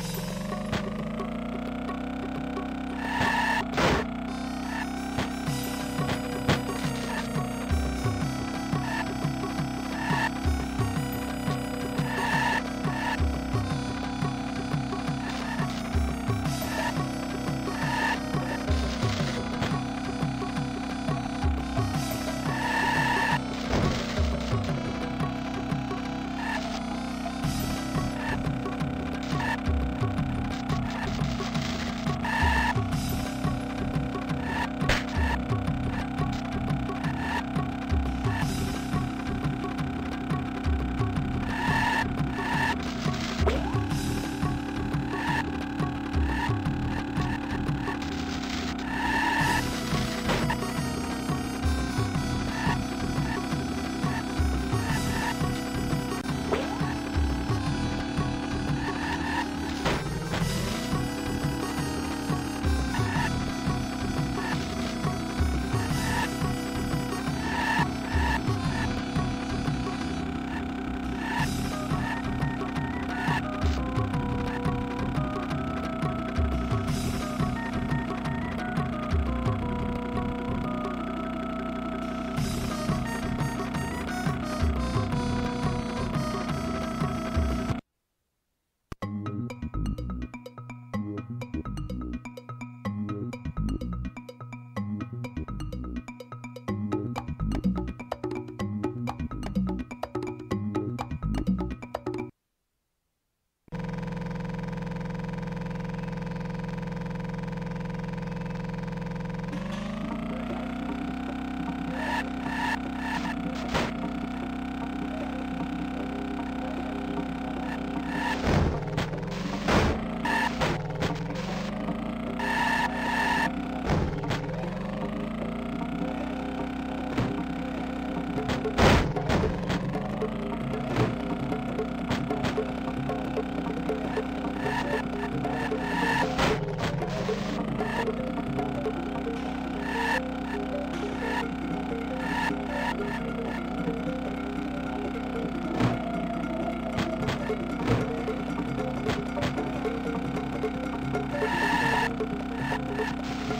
you Yeah.